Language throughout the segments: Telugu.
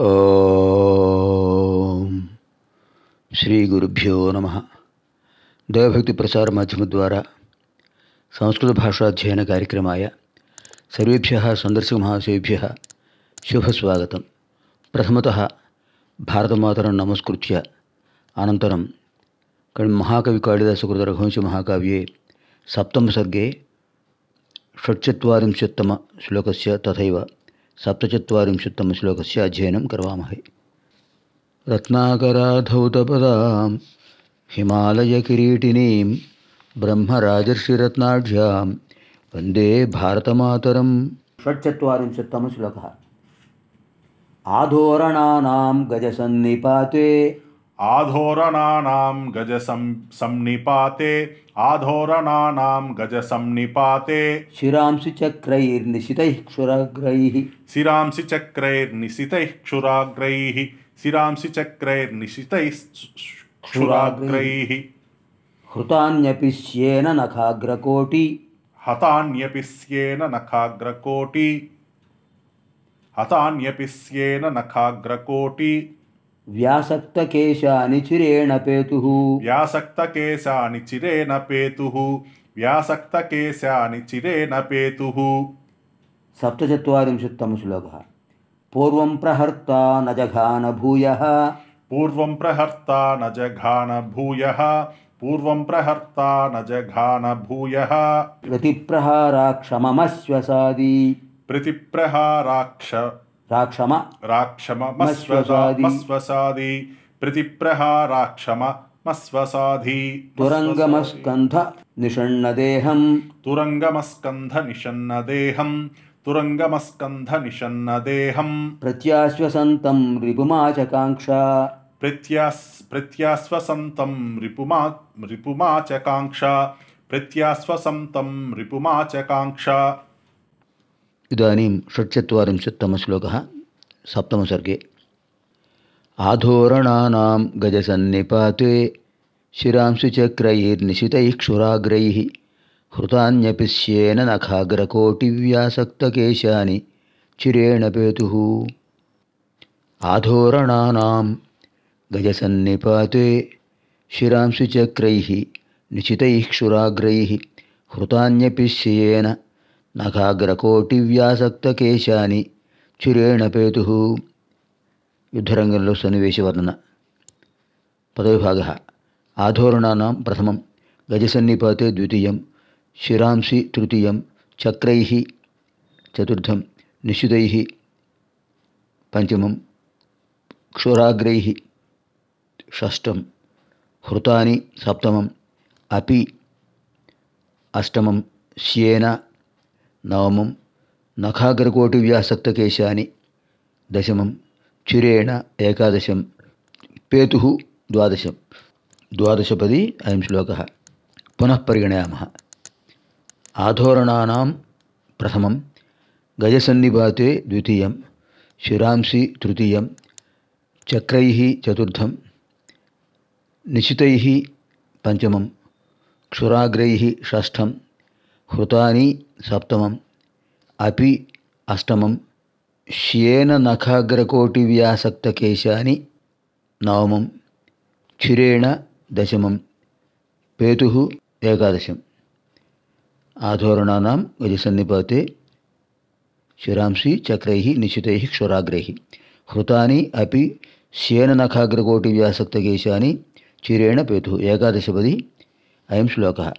ओम श्री गुरुभ्यो नम। दैवभक्ति प्रसार मध्यम द्वारा संस्कृत भाषा अध्ययन कार्यक्रम सर्वेभ्य सदर्शक महाशेभ्य शुभस्वागत प्रथमतः भारतमातर नमस्कृत अनतर महाकवि कालिदासकृत रघुवंश महाकाव्ये सप्तम सर्गे षट्चत्वारिंशत्तम श्लोक से तथा सप्तचत्वारिंशत्तमश्लोकस्य अध्ययनं करवामहे रत्नाकराधौतपदां हिमालयकिरीटिनीं ब्रह्मराजर्षिरत्नाढ्यां वन्दे भारतमातरं षट्चत्वारिंशत्तमश्लोकः आधोरणानां गजसन्निपाते आधोरणानां गज संनिपाते आधोरणानां गज संनिपाते शिरांसि चक्रैर्निशितैः क्षुरग्रैः। शिरांसि चक्रैर्निशितैः क्षुराग्रैः। शिरांसि चक्रैर्निशितैः क्षुराग्रैः। हृतान्यपि स्येन नखाग्रकोटि। हतान्यपि स्येन नखाग्रकोटि। हतान्यपि स्येन नखाग्रकोटि। व्यासक्तकेशानि चिरेण पेतुः व्यासक्तकेशानि चिरेण पेतुः व्यासक्तकेशानि चिरेण पेतुः सप्तचत्वारिंशत्तमश्लोकः पूर्वं प्रहर्ता न जघान भूयः। पूर्वं प्रहर्ता न जघान भूयः। पूर्वं प्रहर्ता न जघान भूयः। प्रतिप्रहाराक्षममश्वसादि प्रतिप्रहाराक्ष राक्षम राक्षमस्वसादि प्रतिप्रहाराक्षम मस्वसाधि तुरङ्गमस्कन्ध निषण तुरङ्गमस्कन्ध निषण्णदेहं तुरङ्गमस्कन्ध निषण्णदेहं प्रत्याश्वसन्तं रिपुमाचकाङ्क्षा प्रत्यास् प्रत्याश्वसन्तं रिपुमा रिपुमाचकाङ्क्षा प्रत्याश्वसन्तं प्रत्यास्वसन्तं रिपुमा च काङ्क्षा इदानीं षट्चत्वारिंशत्तमश्लोकः सप्तमसर्गे आधोरणानां गजसन्निपाते शिरांसि चक्रैर्निशितैः क्षुराग्रैः हृतान्यपि स्येन नखाग्रकोटिव्यासक्तकेशानि चिरेण पेतुः आधोरणानां गजसन्निपाते शिरांसि चक्रैः निशितैः क्षुराग्रैः हृतान्यपि स्येन నఖాగ్రకోటివ్యాసక్తకేశాని చిరేణ పేతు. యుద్ధరంగంలో సన్నివేశ వర్ణన పదవిభాగ. ఆధోరణానాం ప్రథమం. గజసన్నిపాతే ద్వితీయం. శిరాంసి తృతీయం. చక్రై చతుర్థం. నిశితై పంచమం. క్షురాగ్రై షష్టం. హృతాని సప్తమం. అపి అష్టమం. శ్యేన నవమం నఖాగ్రకోటి వ్యాసక్తకేశాని దశమం చిరేణ ఏకాదశం పేతు ద్వాదశం. ద్వాదశపది అయం శ్లోక. పునః పరిగణయామः. ఆధోరణానాం ప్రథమం గజసన్నిపాతే ద్వితీయం శిరాంసి తృతీయం చక్రై చతుర్థం నిశితై పంచమం క్షురాగ్రై షష్ఠం హృతాని సప్తమం అపి అష్టమం శ్యేన నఖాగ్రకోటివ్యాసక్తకేశాని నవమం చిరేణ దశమం పేతు ఏకాదశం. ఆధోరణానాం గజసన్నిపాతే శిరాంసి చక్రై నిశితై క్షురాగ్రై. హృతాని అపి శ్యేన నఖాగ్రకోటివ్యాసక్తకేశాని చిరేణ పేతు ఏకాదశపది అయం శ్లోక.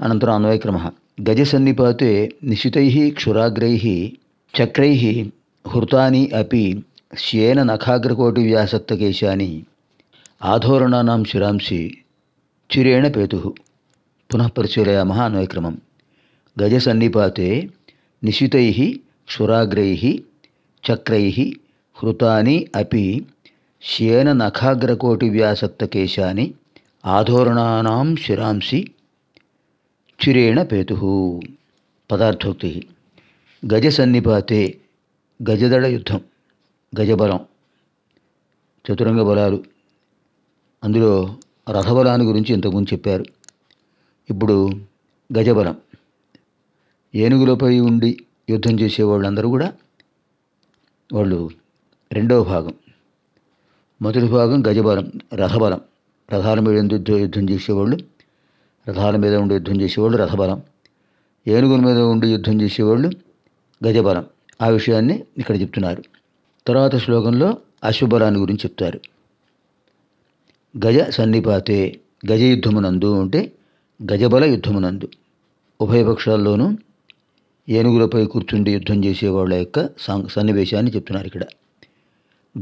అనంతరం అన్వయక్రమ. గజసన్నిపాతే నిశితై క్షురాగ్రై చక్రై హృతాని అపి శ్యేన నఖాగ్రకోటి నఖాగ్రకోటివ్యాసక్తకేశాని ఆధోరణానాం శిరాంసి చిరేణ పేతు. పునః పరిశీలయామः అన్వయక్రమం గజసన్నిపాతే నిశితై క్షురాగ్రై చక్రై హృతాని అపి శ్యేన నఖాగ్రకోటి నఖాగ్రకోటివ్యాసక్తకేశాని ఆధోరణానాం శిరాంసి చిరేణ పేతు. పదార్థోక్తి. గజ సన్నిపాతే గజదళ యుద్ధం గజబలం చతురంగ బలాలు. అందులో రథబలాన్ని గురించి ఇంతకుముందు చెప్పారు. ఇప్పుడు గజబలం. ఏనుగులపై ఉండి యుద్ధం చేసే వాళ్ళందరూ కూడా వాళ్ళు రెండవ భాగం. మొదటి భాగం గజబలం రథబలం. రథాల మీద ఉండి యుద్ధం చేసేవాళ్ళు? రథాల మీద ఉండి యుద్ధం చేసేవాళ్ళు రథబలం. ఏనుగుల మీద ఉండి యుద్ధం చేసేవాళ్ళు గజబలం. ఆ విషయాన్ని ఇక్కడ చెప్తున్నారు. తర్వాత శ్లోకంలో అశ్వబలాన్ని గురించి చెప్తారు. గజ సన్నిపాతే గజ యుద్ధమునందు అంటే గజబల యుద్ధమునందు. ఉభయపక్షాల్లోనూ ఏనుగులపై కూర్చుండి యుద్ధం చేసేవాళ్ళ యొక్క సన్నివేశాన్ని చెప్తున్నారు ఇక్కడ.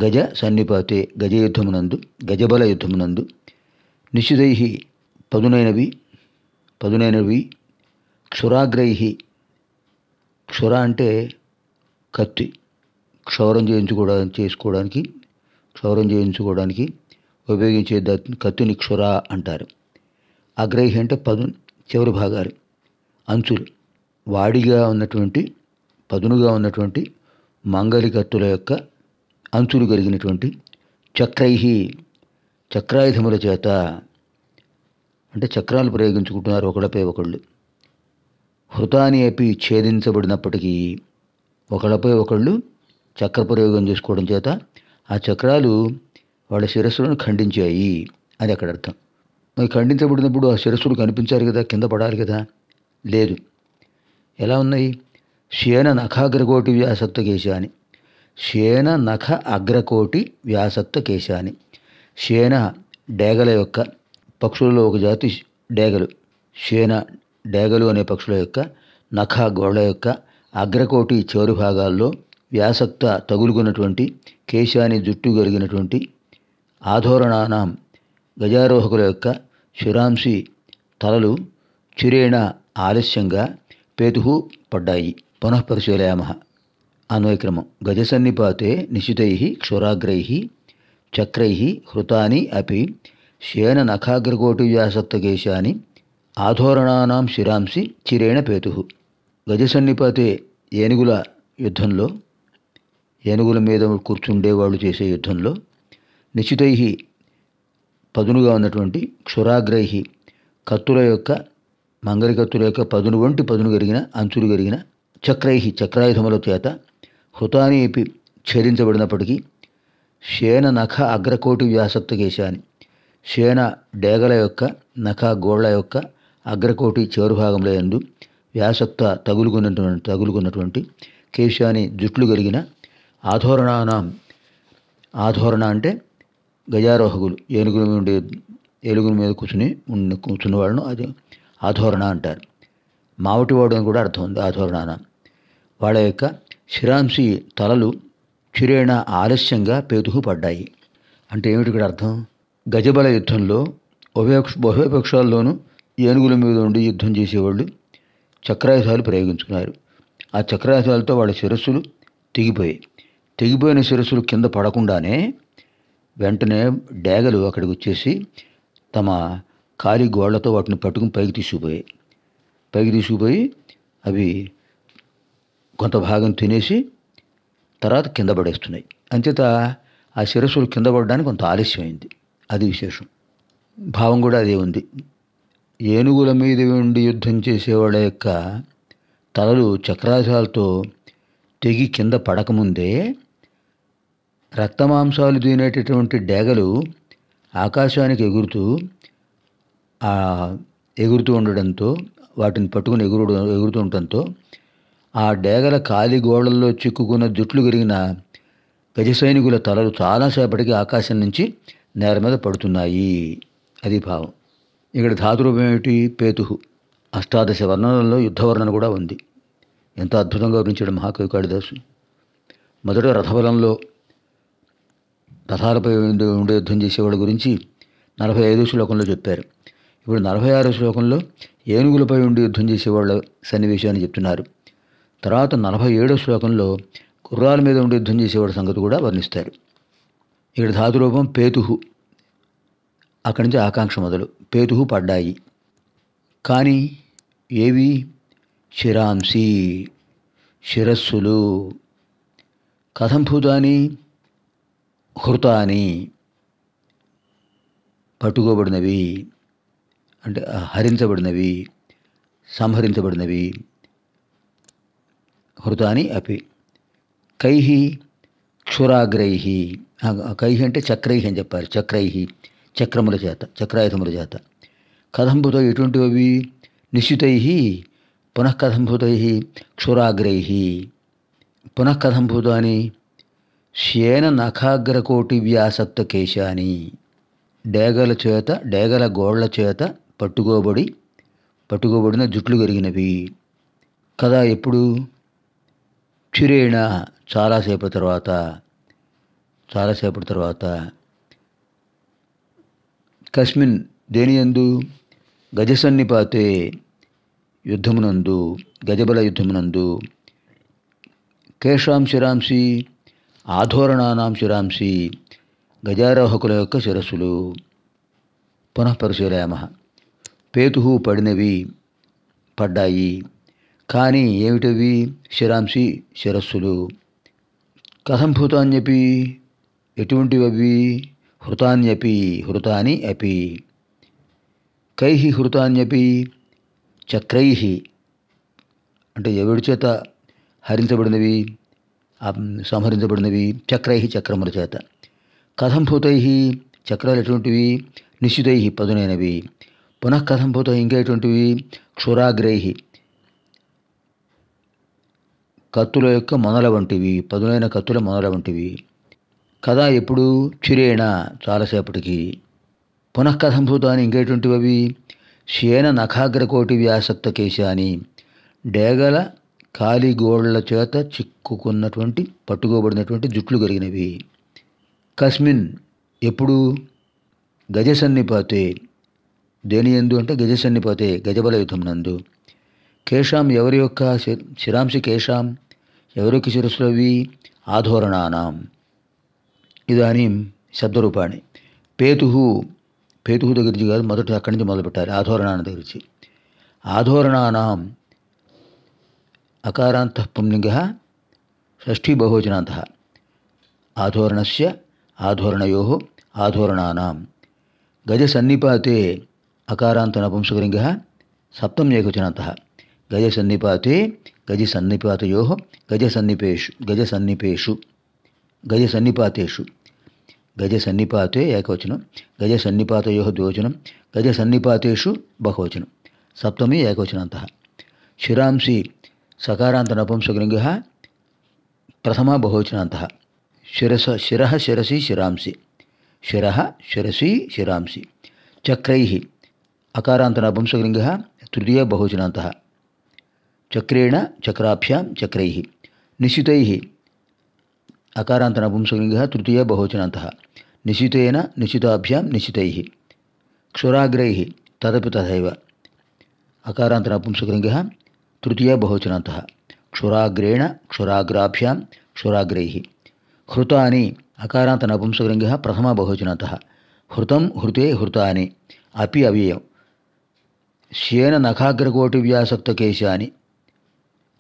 గజ సన్నిపాతే గజ యుద్ధమునందు గజబల యుద్ధమునందు నిశ్చితై పదునైనవి పదునైనవి. క్షురాగ్రై క్షుర అంటే కత్తి. క్షౌరం చేయించుకోవడా చేసుకోవడానికి క్షౌరం చేయించుకోవడానికి ఉపయోగించే ద- కత్తిని క్షుర అంటారు. అగ్రైహి అంటే పదు చివరి భాగాలు. అంచులు. వాడిగా ఉన్నటువంటి పదునుగా ఉన్నటువంటి మంగలి కత్తుల యొక్క అంచులు కలిగినటువంటి చక్రై చక్రాయుధముల చేత అంటే చక్రాలు ప్రయోగించుకుంటున్నారు ఒకళ్ళపై ఒకళ్ళు. హృతాని అపి ఛేదించబడినప్పటికీ ఒకళ్ళపై ఒకళ్ళు చక్ర ప్రయోగం చేసుకోవడం చేత ఆ చక్రాలు వాళ్ళ శిరస్సులను ఖండించాయి అని అక్కడ అర్థం. మరి ఖండించబడినప్పుడు ఆ శిరస్సులు కనిపించారు కదా కింద పడాలి కదా? లేదు. ఎలా ఉన్నాయి? శేన నఖాగ్రకోటి వ్యాసత్వ కేశాని. శేన నఖ అగ్రకోటి వ్యాసత్వ కేశాని. శేన డేగల యొక్క పక్షులలో ఒక జాతి డేగలు. శేన డేగలు అనే పక్షుల యొక్క నఖ గోళ్ళ యొక్క అగ్రకోటి చివరి భాగాల్లో వ్యాసక్త తగులుకున్నటువంటి కేశాని జుట్టు కలిగినటువంటి ఆధోరణానాం గజారోహకుల యొక్క శిరాంశి తలలు చిరేణ ఆలస్యంగా పేతుహు పడ్డాయి. పునఃపరిశీలయామ అన్వయక్రమం గజసన్నిపాతే నిశితై క్షురాగ్రై చక్రై హృతాని అపి శేన నఖాగ్రకోటి వ్యాసక్తకేశాని ఆధోరణానాం శిరాంసి చిరేణ పేతు. గజసన్నిపాతే ఏనుగుల యుద్ధంలో ఏనుగుల మీద కూర్చుండేవాళ్ళు చేసే యుద్ధంలో నిశ్చితై పదునుగా ఉన్నటువంటి క్షురాగ్రై కత్తుల యొక్క మంగలి కత్తుల యొక్క పదును వంటి పదును కలిగిన అంచులు కలిగిన చక్రై చక్రాయుధముల చేత హృతాని ఇపి ఛేదించబడినప్పటికీ శేన నఖ అగ్రకోటి వ్యాసక్త కేశాన్ని శేన డేగల యొక్క నఖ గోళ్ళ యొక్క అగ్రకోటి చివరి భాగంలో ఎందు వ్యాసక్త తగులుకున్నటువంటి తగులుకున్నటువంటి కేశాని జుట్లు కలిగిన ఆధోరణాన. ఆధోరణ అంటే గజారోహకులు. ఏనుగుల నుండి ఉండే ఏనుగుల మీద కూర్చుని ఉన్న కూర్చున్న వాళ్ళను అది ఆధోరణ అంటారు. మావటివాడు అని కూడా అర్థం ఉంది ఆధోరణాన. వాళ్ళ యొక్క శిరాంశి తలలు చిరేణ ఆలస్యంగా పేతుకు పడ్డాయి. అంటే ఏమిటి ఇక్కడ అర్థం? గజబల యుద్ధంలో ఉభయ ఉభయపక్షాల్లోనూ ఏనుగుల మీద ఉండి యుద్ధం చేసేవాళ్ళు చక్రాయుధాలు ప్రయోగించుకున్నారు. ఆ చక్రాయుధాలతో వాళ్ళ శిరస్సులు తెగిపోయాయి. తెగిపోయిన శిరస్సులు కింద పడకుండానే వెంటనే డేగలు అక్కడికి వచ్చేసి తమ ఖాళీ గోళ్ళతో వాటిని పట్టుకుని పైకి తీసుకుపోయాయి. పైకి తీసుకుపోయి అవి కొంత భాగం తినేసి తర్వాత కింద పడేస్తున్నాయి. అంచేత ఆ శిరస్సులు కింద పడడానికి కొంత ఆలస్యమైంది. అది విశేషం. భావం కూడా అదే ఉంది. ఏనుగుల మీద ఉండి యుద్ధం చేసేవాళ్ళ యొక్క తలలు చక్రాసాలతో తెగి కింద పడకముందే రక్తమాంసాలు తినేటటువంటి డేగలు ఆకాశానికి ఎగురుతూ ఎగురుతూ ఉండడంతో వాటిని పట్టుకుని ఎగురు ఎగురుతూ ఉండటంతో ఆ డేగల కాలి గోడల్లో చిక్కుకున్న జుట్లు పెరిగిన గజ సైనికుల తలలు చాలాసేపటికి ఆకాశం నుంచి నేల మీద పడుతున్నాయి. అది భావం. ఇక్కడ ధాతురూపం ఏమిటి పేతు అష్టాదశ వర్ణనలో యుద్ధవర్ణన కూడా ఉంది. ఎంత అద్భుతంగా వర్ణించాడు మహాకవి కాళిదాసు మొదట రథబలంలో రథాలపై ఉండే ఉండే యుద్ధం చేసేవాళ్ళ గురించి నలభై ఐదో శ్లోకంలో చెప్పారు. ఇప్పుడు నలభై ఆరో శ్లోకంలో ఏనుగులపై ఉండి యుద్ధం చేసేవాళ్ళ సన్నివేశాన్ని చెప్తున్నారు. తర్వాత నలభై ఏడో శ్లోకంలో గుర్రాల మీద ఉండి యుద్ధం చేసేవాళ్ళ సంగతి కూడా వర్ణిస్తారు. ఇక్కడ ధాతురూపం పేతుహు. అక్కడి నుంచి ఆకాంక్ష మొదలు. పేతుహు పడ్డాయి. కానీ ఏవి? శిరాంసి శిరస్సులు కథం భూతాని హృతాని. పట్టుకోబడినవి. అంటే హరించబడినవి. సంహరించబడినవి. హృతాని అపి. కైహి క్షురాగ్రైహి. కై అంటే చక్రైహి అని చెప్పారు. చక్రై చక్రముల చేత చక్రాయుధముల చేత. కథంభుతో ఎటువంటివి నిశ్చితై పునః క్షురాగ్రై పునఃకథంభూతాని శేన నఖాగ్రకోటి వ్యాసత్వ కేశాని. డేగల చేత డేగల గోళ్ళ చేత పట్టుకోబడి పట్టుకోబడిన జుట్లు కరిగినవి. కదా ఎప్పుడు? క్షురేణ చాలాసేపటి తర్వాత చాలాసేపటి తర్వాత కస్మిన్ దేనియందు? గజసన్నిపాతే యుద్ధమునందు గజబల యుద్ధమునందు కేశాం శిరాంసి ఆధోరణానాం శిరాంసి గజారోహకుల యొక్క శిరస్సులు పునః పరిశీలయామ పేతు పడినవి పడ్డాయి. కానీ ఏమిటవి? శిరాంసి శిరస్సులు కథంభూతాన్యపి ఎటువంటివి అవి హృతాన్యపి హృతాని అపి. కై హృతాన్యపి చక్రై. అంటే ఎవడి చేత హరించబడినవి సంహరించబడినవి చక్రై చక్రముల చేత. కథంభూతై చక్రాలు ఎటువంటివి నిశ్చితై పదునైనవి. పునః కథంభూత ఇంకా ఎటువంటివి క్షురాగ్రై. కత్తుల యొక్క మొనల వంటివి పదునైన కత్తుల మొనల వంటివి. కథ ఎప్పుడు? చిరేణ చాలాసేపటికి. పునఃకథంభూతాన్ని ఇంకేటువంటివి అవి శేన నఖాగ్రకోటి వ్యాసక్త కేశాని. డేగల కాలిగోళ్ళ చేత చిక్కుకున్నటువంటి పట్టుకోబడినటువంటి జుట్లు కలిగినవి. కస్మిన్ ఎప్పుడు? గజసన్నిపాతే. దేని ఎందు అంటే గజసన్నిపాతే గజబల యుద్ధం నందు. కేశాం ఎవరి యొక్క శిరాంశి కేశాం ఎవరికి శిరస్సులవి ఆధోరణానాం. ఇదానీ శబ్దరూపాణి. పేతు పేతు దగ్గర నుంచి కాదు మొదట అక్కడి నుంచి మొదలుపెట్టాలి ఆధోరణాన దగ్గర నుంచి. ఆధోరణానాం అకారాంత పుంలింగ షష్ఠీ బహువచనాంత ఆధోరణస్య ఆధోరణయో ఆధోరణానాం. గజ సన్నిపాతే అకారాంత నపుంసకలింగ సప్తం ఏకవచనాంత గజ సన్నిపాతే గజ సన్నిపాతయో గజ సన్నిపేషు గజ సన్నిపేషు గజ సన్నిపాతేషు గజ సన్నిపాతే ఏకవచనం గజ సన్నిపాతయో ద్వివచనం గజ సన్నిపాతేషు బహువచనం సప్తమి ఏకవచనాంత శిరాంసి సకారాంత నపుంసకలింగ ప్రథమా బహువచనాంత శిరస శిర శిరసి శిరాంసి శిర శిరసి శిరాంసి చక్రై అకారాంత నపుంసకలింగ తృతీయ బహువచనాంత చక్రేణ చక్రాభ్యాం చక్రై నిశ్చితై అకారాంత నపుంసకలింగ తృతీయ బహువచనాంత నిశ్చితేన నిశ్చితాభ్యాం నిశ్చితై క్షురాగ్రై తదపి తథైవ అకారాంత నపుంసకలింగ తృతీయ బహువచనాంత క్షురాగ్రేణ క్షురాగ్రాభ్యాం క్షురాగ్రై హృతాని అకారాంత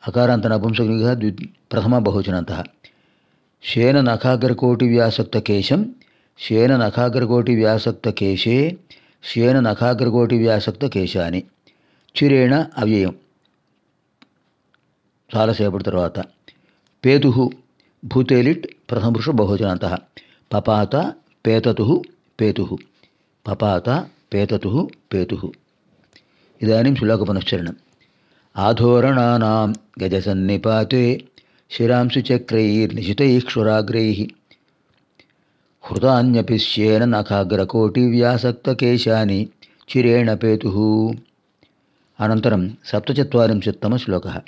అకారాంత నపుంసకునిగ ద్వి ప్రథమ బహువచనాంత శేన నఖాగ్రకోటి వ్యాసక్త కేశం శేన నఖాగ్రకోటి వ్యాసక్త కేశే శేన నఖాగ్రకోటి వ్యాసక్త కేశాని. చిరేణ అవ్యయం. చాలాసేపటి తర్వాత. పేతు భూతేలిట్ ప్రథమపురుష బహువచనాంత పపాత పేతతు పేతు పపాత పేతతు పేతు ఇదాनीं శ్లోకపునశ్చరణం. ఆధోరణానాం గజసన్నిపాతే శిరాంసి చక్రైర్నిశితైः క్షురాగ్రైः హృతాన్యపి నఖాగ్రకోటివ్యాసక్తకేశాని చిరేణ పేతు. అనంతరం సప్తచత్వారింశత్తమ శ్లోకः.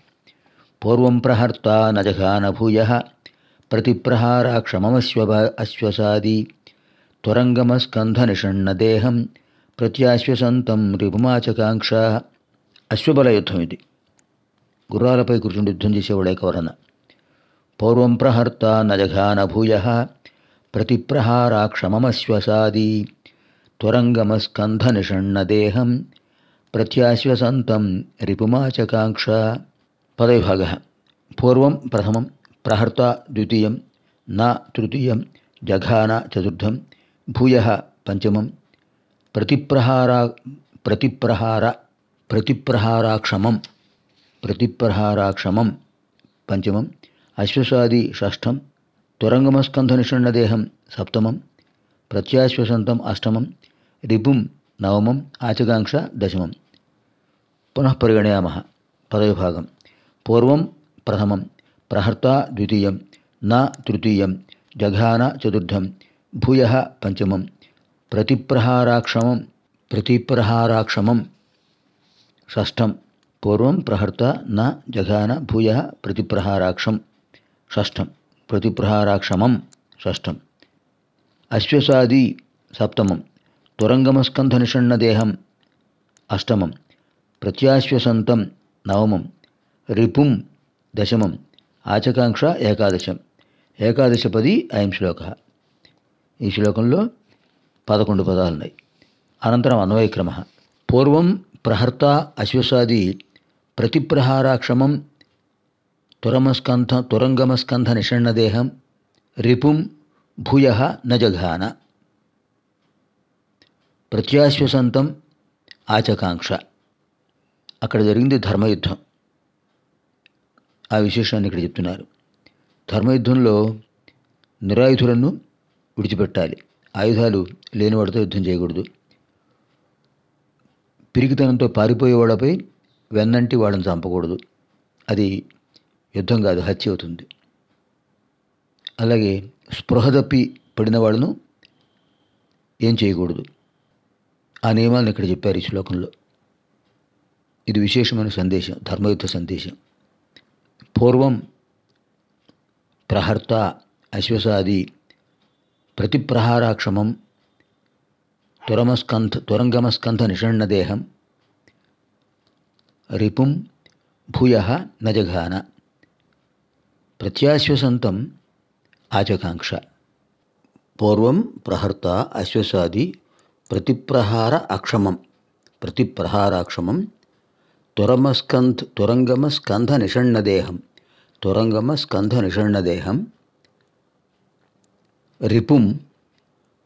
పూర్వం ప్రహర్త నజఘాన భూయ ప్రతిప్రహారాక్షమమశ్వ అశ్వసాది త్వరంగమస్కంధనిషణ్ణదేహం ప్రత్యాశ్వసంతం రిపుమాచకాంక్ష. అశ్వబల ఇది గుర్రాలపై కూర్చుని యుద్ధం చేసేవాడే కవరన పూర్వం ప్రహర్త నజఘాన భూయ ప్రతిప్రహారాక్షమమశ్వసాది త్వరంగమస్కంధనిషణ్ణదేహం ప్రత్యాశ్వసంతం రిపుమాచకాంక్ష. పదవిభాగ పూర్వం ప్రథమం ప్రహర్త ద్వితీయం నా తృతీయం జఘాన చతుర్థం భూయ పంచమం. ప్రతిప్రహారా ప్రతిప్రహార ప్రతిప్రహారాక్షమం ప్రతిప్రహారాక్షమం పంచమం అశ్వసాది షష్ఠం తురంగమస్కంధనిషణ్ణదేహం సప్తమం ప్రత్యాశ్వసంతం అష్టమం రిపుం నవమం ఆచకాంక్ష దశమం. పునః పరిగణయామ. పదవిభాగం. పూర్వం ప్రథమం. ప్రహర్త ద్వితీయం. న తృతీయం. జఘాన చతుర్థం. భూయ పంచమం. ప్రతిప్రహారాక్షమం. ప్రతిప్రహారాక్షమం. షష్ఠం పూర్వం ప్రహర్త న జఘాన భూయ ప్రతిప్రహారాక్షం. షష్టం. ప్రతిప్రహారాక్షమం. షష్టం. అశ్వసాది సప్తమం. తురంగమస్కంధనిషణ్ణదేహం అష్టమం. ప్రత్యాశ్వసంతం నవమం. రిపుం దశమం. ఆచకాంక్ష ఏకాదశం. ఏకాదశపది అయం శ్లోక. ఈ శ్లోకంలో పదకొండు పదాలున్నాయి. అనంతరం అన్వయక్రమ పూర్వం ప్రహర్త అశ్వసాది ప్రతిప్రహారాక్షమం తురమస్కంధ తురంగమస్కంధ నిషణ్ణదేహం రిపుం భూయ నజఘాన ప్రత్యాశ్వసంతం ఆచకాంక్ష. అక్కడ జరిగింది ధర్మయుద్ధం. ఆ విశేషాన్ని ఇక్కడ చెప్తున్నారు. ధర్మయుద్ధంలో నిరాయుధులను విడిచిపెట్టాలి. ఆయుధాలు లేనివాడితో యుద్ధం చేయకూడదు. పిరికితనంతో పారిపోయేవాళ్ళపై వెన్నంటి వాళ్ళని చంపకూడదు. అది యుద్ధం కాదు హత్య అవుతుంది. అలాగే స్పృహ తప్పి పడిన వాళ్ళను ఏం చేయకూడదు. ఆ నియమాలను ఇక్కడ చెప్పారు ఈ శ్లోకంలో. ఇది విశేషమైన సందేశం ధర్మయుద్ధ సందేశం. పూర్వం ప్రహర్త అశ్వసాది ప్రతిప్రహారాక్షమం తురమస్కంధ తురంగమస్కంధ నిషణ్ణదేహం రిపుం భూయ నజఘాన ప్రత్యాశ్వసంతం ఆచకాంక్ష పూర్వం ప్రహర్త అశ్వసాది ప్రతిప్రహార అక్షమం ప్రతిప్రహారాక్షమం తురమస్కంధ తురంగమస్కంధ నిషణ్ణదేహం తురంగమస్కంధ నిషణ్ణదేహం రిపుం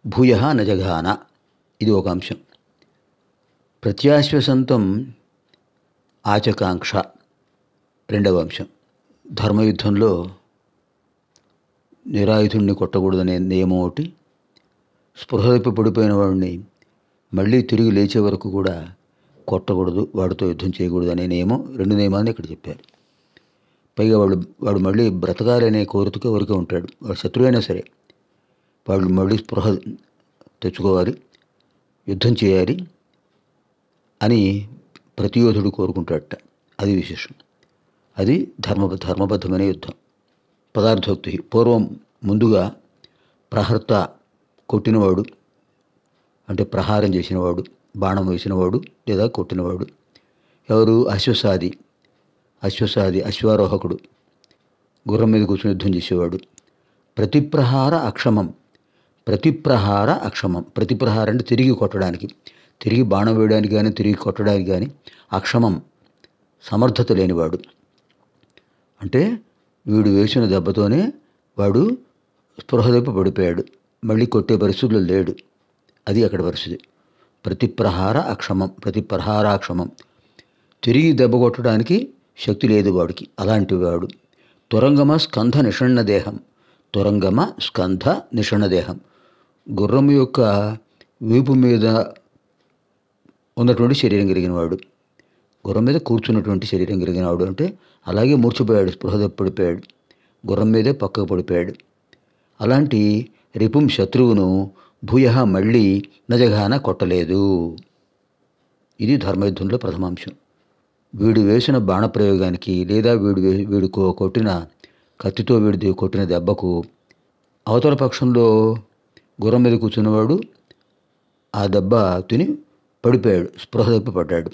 భూయ నజఘాన ఇది ఒక అంశం ప్రత్యాశ్వసంతం ఆచకాంక్ష. రెండవ అంశం. ధర్మయుద్ధంలో నిరాయుధుణ్ణి కొట్టకూడదనే నియమం ఒకటి స్పృహ పడిపోయిన వాడిని మళ్ళీ తిరిగి లేచే వరకు కూడా కొట్టకూడదు వాడితో యుద్ధం చేయకూడదు అనే నియమం రెండు నియమాలను ఇక్కడ చెప్పారు. పైగా వాడు వాడు మళ్ళీ బ్రతకాలనే కోరిక వరకే ఉంటాడు. వాడు శత్రువైనా సరే వాళ్ళు మళ్ళీ స్పృహ తెచ్చుకోవాలి యుద్ధం చేయాలి అని ప్రతియోధుడు కోరుకుంటాడట. అది విశేషం. అది ధర్మ ధర్మబద్ధమైన యుద్ధం. పదార్థోక్తి. పూర్వం ముందుగా ప్రహర్త కొట్టినవాడు అంటే ప్రహారం చేసినవాడు బాణం వేసినవాడు లేదా కొట్టినవాడు. ఎవరు? అశ్వసాది. అశ్వసాది అశ్వారోహకుడు. గుర్రం మీద కూర్చుని యుద్ధం చేసేవాడు. ప్రతిప్రహార అక్షమం. ప్రతిప్రహార అక్షమం. ప్రతిప్రహార అంటే తిరిగి కొట్టడానికి. తిరిగి బాణం వేయడానికి కానీ తిరిగి కొట్టడానికి కానీ అక్షమం సమర్థత లేనివాడు. అంటే వీడు వేసిన దెబ్బతోనే వాడు స్పృహదెబ్బ పడిపోయాడు. మళ్ళీ కొట్టే పరిస్థితులు లేడు. అది అక్కడ పరిస్థితి. ప్రతిప్రహార అక్షమం ప్రతిప్రహారాక్షమం తిరిగి దెబ్బ కొట్టడానికి శక్తి లేదు వాడికి. అలాంటి వాడు. తురంగమ స్కంధ నిషణ దేహం. తురంగమ స్కంధ నిషణ దేహం. గుర్రం యొక్క వీపు మీద ఉన్నటువంటి శరీరం కలిగిన వాడు. గుర్రం మీద కూర్చున్నటువంటి శరీరం కలిగిన వాడు అంటే అలాగే మూర్చిపోయాడు స్పృహ పడిపోయాడు గుర్రం మీదే పక్కకు పడిపోయాడు. అలాంటి రిపుం శత్రువును భూయ మళ్ళీ నజగాన కొట్టలేదు. ఇది ధర్మయుద్ధంలో ప్రథమాంశం. వీడు వేసిన బాణప్రయోగానికి లేదా వీడు వే- వీడు కొట్టిన కత్తితో వీడి కొట్టిన దెబ్బకు అవతల పక్షంలో గుర్రం మీద కూర్చున్నవాడు ఆ దెబ్బ తిని పడిపోయాడు. స్పృహ తప్పి పడ్డాడు.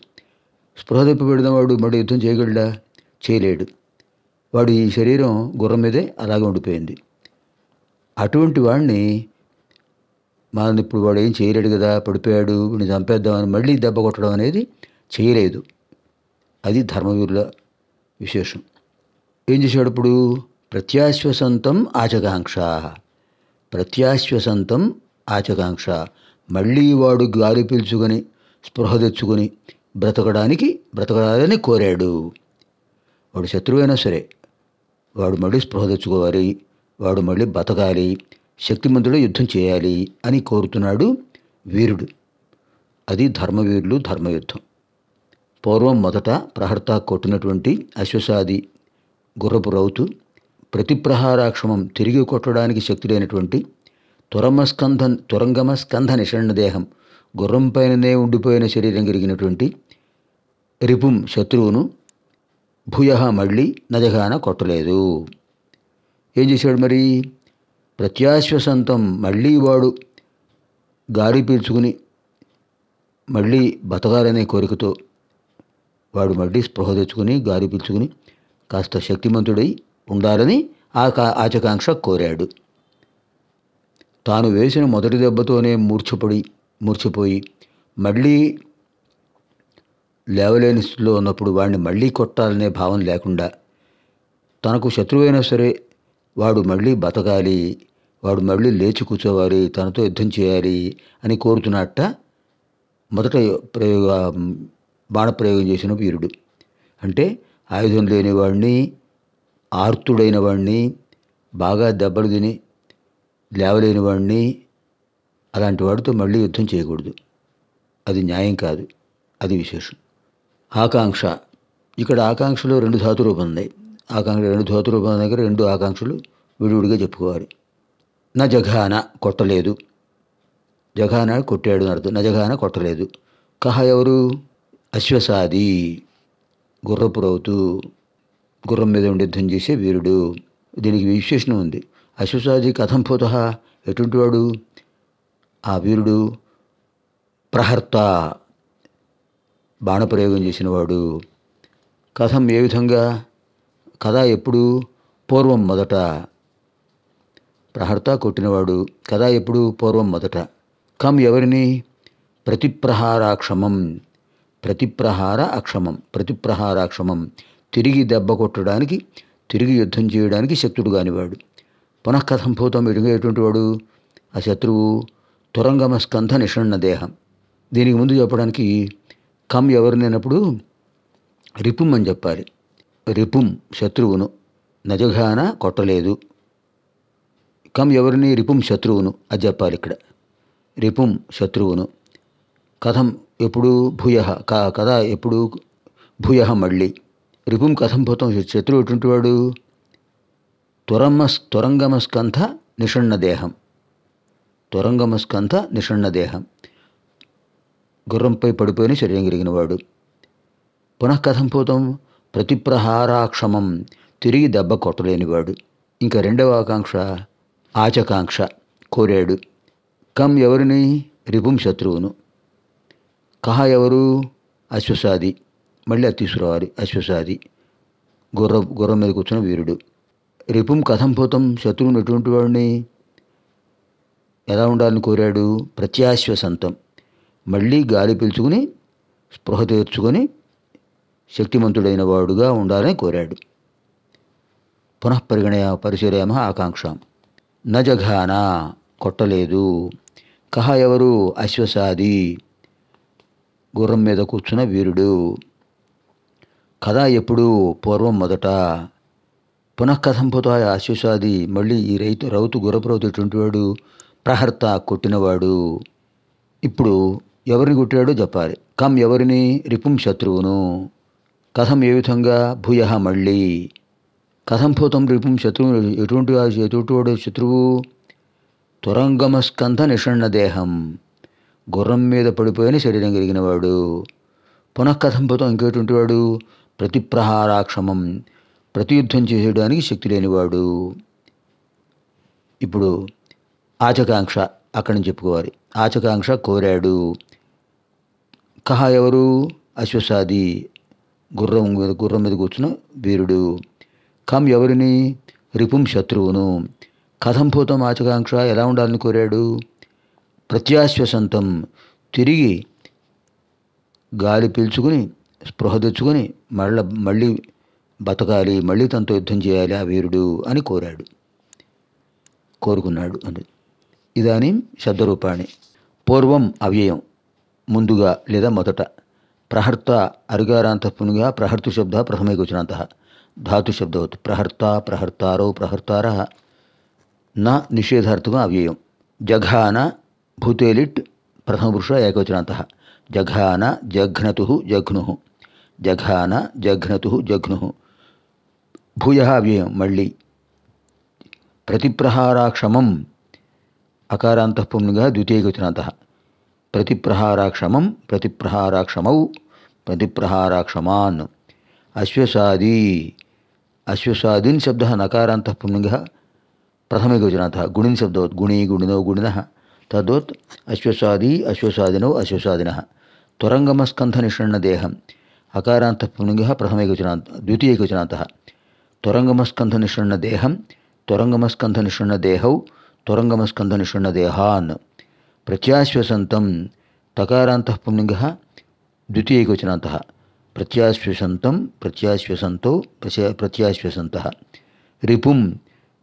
స్పృహ తప్పి పడిన వాడు మళ్ళీ యుద్ధం చేయగలడా? చేయలేడు. వాడు ఈ శరీరం గుర్రం మీదే అలాగే ఉండిపోయింది. అటువంటి వాడిని మనం ఇప్పుడు వాడు ఏం చేయలేడు కదా? పడిపోయాడు. వీడిని చంపేద్దామని మళ్ళీ దెబ్బ కొట్టడం అనేది చేయలేదు. అది ధర్మవీరుల విశేషం. ఏం చేశాడు ఇప్పుడు? ప్రత్యాశ్వసంతం ఆచకాంక్ష. ప్రత్యాశ్వసంతం ఆచకాంక్ష. మళ్ళీ వాడు గాలి పీల్చుకొని స్పృహ తెచ్చుకొని బ్రతకడానికి బ్రతకడాలని కోరాడు. వాడు శత్రువైనా సరే వాడు మళ్ళీ స్పృహ తెచ్చుకోవాలి వాడు మళ్ళీ బతకాలి శక్తిమంతుడు యుద్ధం చేయాలి అని కోరుతున్నాడు వీరుడు. అది ధర్మవీరులు ధర్మయుద్ధం. పూర్వం మొదట ప్రహర్త కొట్టినటువంటి అశ్వసాది గుర్రపు రౌతు ప్రతిప్రహారాక్షమం తిరిగి కొట్టడానికి శక్తి లేనటువంటి తురమస్కంధ తురంగమ స్కంధ నిషణ దేహం గుర్రం పైననే ఉండిపోయిన శరీరం కలిగినటువంటి రిపుం శత్రువును భూయ మళ్ళీ నజగాన కొట్టలేదు. ఏం చేశాడు మరి? ప్రత్యాశ్వసంతం మళ్ళీ వాడు గాలి పీల్చుకుని మళ్ళీ బతకాలనే కోరికతో వాడు మళ్ళీ స్పృహ తెచ్చుకుని గాలి పీల్చుకుని కాస్త శక్తిమంతుడై ఉండాలని ఆకా ఆచకాంక్ష కోరాడు. తాను వేసిన మొదటి దెబ్బతోనే మూర్ఛపడి మురిసిపోయి మళ్ళీ లేవలేని స్థితిలో ఉన్నప్పుడు వాడిని మళ్ళీ కొట్టాలనే భావం లేకుండా తనకు శత్రువైనా సరే వాడు మళ్ళీ బతకాలి వాడు మళ్ళీ లేచి కూర్చోవాలి తనతో యుద్ధం చేయాలి అని కోరుతున్నట్ట మొదట ప్రయోగ బాణప్రయోగం చేసిన వీరుడు అంటే ఆయుధం లేని వాడిని ఆర్తుడైన వాడిని బాగా దెబ్బలు తిని లేవలేని వాడిని అలాంటి వాడితో మళ్ళీ యుద్ధం చేయకూడదు. అది న్యాయం కాదు. అది విశేషం. ఆకాంక్ష. ఇక్కడ ఆకాంక్షలో రెండు ధాతురూపం ఉన్నాయి. ఆకాంక్ష రెండు ధాతురూపం దగ్గర రెండు ఆకాంక్షలు విడివిడిగా చెప్పుకోవాలి. నా జఘాన కొట్టలేదు. జఘాన కొట్టాడు అర్థం. నా జఘాన కొట్టలేదు. కహ ఎవరు? అశ్వసాది. గుర్రపు రౌతు గుర్రం మీద ఉండి యుద్ధం చేసే వీరుడు. దీనికి విశేషణం ఉంది. అశ్వసాది కథం పోత. ఎటువంటి వాడు? ఆ వీరుడు ప్రహర్త బాణప్రయోగం చేసినవాడు. కథం ఏ విధంగా? కథ ఎప్పుడు? పూర్వం మొదట. ప్రహర్త కొట్టినవాడు. కథ ఎప్పుడు? పూర్వం మొదట. కం ఎవరిని? ప్రతిప్రహారాక్షమం. ప్రతిప్రహార అక్షమం. ప్రతిప్రహారాక్షమం. తిరిగి దెబ్బ కొట్టడానికి తిరిగి యుద్ధం చేయడానికి శక్తుడు కానివాడు. పునఃకథం భూతం ఎటువంటి వాడు? ఆ శత్రువు తురంగమ స్కంధ నిషణ దేహం దీనికి ముందు చెప్పడానికి కం ఎవరినైనప్పుడు రిపుం అని చెప్పాలి. రిపుం శత్రువును. నజఘాన కొట్టలేదు. కం ఎవరిని? రిపుం శత్రువును అది చెప్పాలి ఇక్కడ. రిపుం శత్రువును. కథం ఎప్పుడు? భూయ. కథ ఎప్పుడు? భూయ మళ్ళీ. రిపుం కథం పోతాం. శత్రువు ఎటువంటి వాడు తురమ్మ తురంగమ స్కంధ నిషణ దేహం తురంగమ స్కంధ దేహం గుర్రంపై పడిపోయిన శరీరం కలిగిన వాడు ప్రతిప్రహారాక్షమం తిరిగి దెబ్బ కొట్టలేనివాడు ఇంకా రెండవ ఆకాంక్ష ఆచకాంక్ష కోరాడు కం ఎవరిని రిపుం శత్రువును కహ ఎవరు అశ్వసాది మళ్ళీ అది తీసుకురావాలి అశ్వసాది గుర్రం గుర్రం మీద కూర్చున్న వీరుడు రిపుం కథం పోతాం శత్రువుని ఎటువంటి వాడిని ఎలా ఉండాలని కోరాడు? ప్రత్యాశ్వసంతం. మళ్ళీ గాలి పీల్చుకుని స్పృహ తీర్చుకొని శక్తిమంతుడైన వాడుగా ఉండాలని కోరాడు. పునః పరిగణయ పరిశీలయామ ఆకాంక్షాం. నజఘాన కొట్టలేదు. కహ ఎవరు? అశ్వసాది. గుర్రం మీద కూర్చున్న వీరుడు. కథ ఎప్పుడు పూర్వం మొదట. పునఃకథంపుతాయ అశ్వసాది? మళ్ళీ ఈ రైతు రౌతు గుర్రపురౌతు ఎటువంటి వాడు? ప్రహర్త కొట్టినవాడు. ఇప్పుడు ఎవరిని కొట్టాడో చెప్పాలి. కం ఎవరిని? రిపుం శత్రువును. కథం ఏ విధంగా? భూయ మళ్ళీ. కథం పోతం రిపుం శత్రువు ఎటువంటి ఎటువంటి వాడు శత్రువు? తురంగమస్కంధ నిషణ దేహం. గుర్రం మీద పడిపోయిన శరీరం కలిగినవాడు. పునఃకథం పోతం ఇంకేటువంటి వాడు? ప్రతిప్రహారాక్షమం. ప్రతియుద్ధం చేసేయడానికి శక్తి లేనివాడు. ఇప్పుడు ఆచకాంక్ష అక్కడి నుంచి చెప్పుకోవాలి. ఆచకాంక్ష కోరాడు. కహ ఎవరు? అశ్వసాది గుర్రం మీద గుర్రం మీద కూర్చున్న వీరుడు. కం ఎవరిని? రిపుం శత్రువును. కథం భూతం ఆచకాంక్ష ఎలా ఉండాలని కోరాడు? ప్రత్యాశ్వసంతం. తిరిగి గాలి పీల్చుకుని స్పృహ తెచ్చుకొని మళ్ళీ మళ్ళీ బతకాలి మళ్ళీ తనతో యుద్ధం చేయాలి ఆ వీరుడు అని కోరాడు. కోరుకున్నాడు అని ఇదానీ శబ్దరూపాణి పూర్వం అవ్యయం ముందుగా లేదా మొదట ప్రహర్త అరిగారాంత పునుగా ప్రహర్తు శబ్ద ప్రథమైకొచ్చినంత ధాతు శబ్దవత్ ప్రహర్త ప్రహర్తారో ప్రహర్తార న నిషేధార్థకం అవ్యయం జఘాన భూతేలిట్ ప్రథమపురుష ఏకవచనాంత జఘాన జఘ్నతు జఘ్ను జఘాన జఘ్నతు జఘ్ను భూయ అవ్యయం మళ్ళీ ప్రతిప్రహారాక్షమం అకారాంతఃపుంగా ద్వితీయవచనాంత ప్రతిప్రహారాక్షమం ప్రతిప్రహారాక్షమౌ ప్రతిప్రహారాక్షమాన్. అశ్వసాది. అశ్వసాదిన్ శబ్ద నకారాంతఃపుంగ ప్రథమేకవచనాంత గుణిన్ శబ్దవత్ గుణి గుణినో గుణిన. తద్వత్ అశ్వసాది అశ్వసాదినో అశ్వసాదిన. త్వరంగమస్కంధనిషణ్ణదేహం అకారాంతఃపుంగ ప్రథమేకవచనాంత ద్వితీయకవచనాంత త్వరంగమస్కంధనిషణ్ణదేహం త్వరంగమస్కంధనిషణ్ణదేహౌ త్వరంగమస్కంధనిషణ్ణదేహాన్ ప్రత్యాశ్వసంతం తకారాంతః పుంలింగ ద్వితీయకవచనాంతः ప్రత్యాశ్వసంతం ప్రత్యాశ్వసంతో ప్రత్యాశ్వసంత రిపుం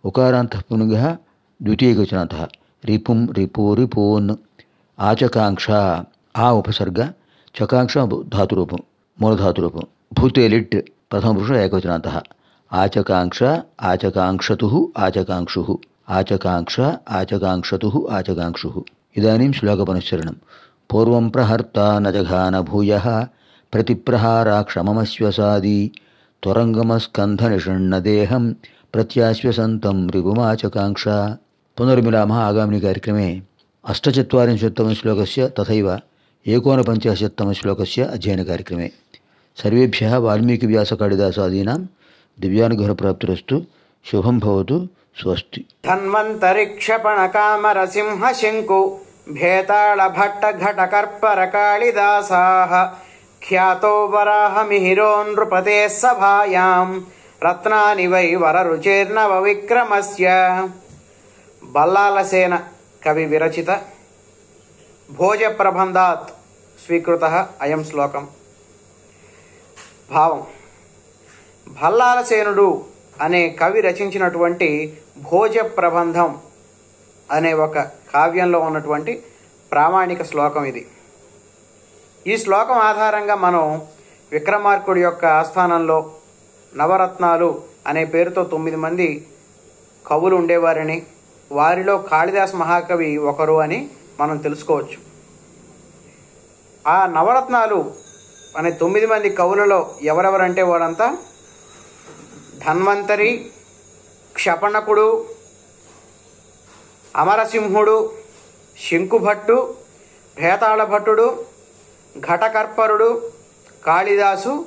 ఉకారాంతః పుంలింగ ద్వితీయకవచనాంతः రిపుం రిపో రిపోన్ ఆచకాంక్ష ఆ ఉపసర్గ చకాంక్ష ధాతురూపం మూలధాతురూపం భూతేలిట్ ప్రథమపురుష ఏకవచనాంత ఆచకాంక్ష ఆచకాంక్షతు ఆచకాంక్షు ఆచకాంక్ష ఆచకాంక్షతు ఆచకాంక్షు ఇదానీం శ్లోకపనుసరణం పూర్వం ప్రహర్త నజఘాన భూయ ప్రతిప్రహారాక్షమమశ్వసాది త్వరంగమస్కంధనిషణ్ణదేహం ప్రత్యాశ్వసంతం రిగుమాచకాంక్ష పునర్మిలామ ఆగామిని కార్యక్రమే అష్టచత్వరింశోత్తమ శ్లోకస్య తథైవ ఏకోనపంచాశత్తమ శ్లోకస్య అధ్యయన కార్యక్రమే సర్వేభ్య వాల్మీకి వ్యాసకాళిదాసాదీనాం దివ్యానుగ్రహ ప్రాప్తిరస్తు శుభం భవతు स्वस्ति धन्वन्तरिक्षपणकामरसिंहशङ्कु भेताळभट्टघटकर्परकाळिदासाः ख्यातो वराहमिहिरो नृपतेः सभायाम् रत्नानि वै वररुचेर्नवविक्रमस्य बल्लालसेन कविविरचित भोजप्रबन्धात् स्वीकृतः अयं श्लोकम् భావం భల్లాలసేనుడు అనే కవి రచించినటువంటి భోజ ప్రబంధం అనే ఒక కావ్యంలో ఉన్నటువంటి ప్రామాణిక శ్లోకం ఇది. ఈ శ్లోకం ఆధారంగా మనం విక్రమార్కుడి యొక్క ఆస్థానంలో నవరత్నాలు అనే పేరుతో తొమ్మిది మంది కవులు ఉండేవారని వారిలో కాళిదాస్ మహాకవి ఒకరు అని మనం తెలుసుకోవచ్చు. ఆ నవరత్నాలు అనే తొమ్మిది మంది కవులలో ఎవరెవరంటే వాడంతా ధన్వంతరి క్షపణకుడు అమరసింహుడు శంకుభట్టు భేతాళభట్టుడు ఘటకర్పరుడు కాళిదాసు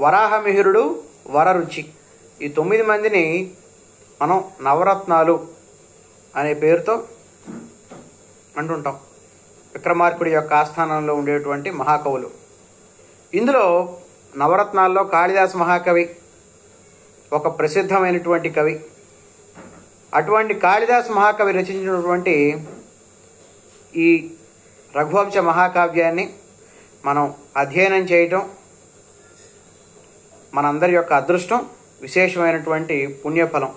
వరాహమిహిరుడు వరరుచి. ఈ తొమ్మిది మందిని మనం నవరత్నాలు అనే పేరుతో అంటుంటాం. విక్రమార్కుడి యొక్క ఆస్థానంలో ఉండేటువంటి మహాకవులు. ఇందులో నవరత్నాల్లో కాళిదాస్ మహాకవి ఒక ప్రసిద్ధమైనటువంటి కవి అటువంటి కాళిదాస్ మహాకవి రచించినటువంటి ఈ రఘువంశ మహాకావ్యాన్ని మనం అధ్యయనం చేయటం మనందరి యొక్క అదృష్టం విశేషమైనటువంటి పుణ్యఫలం.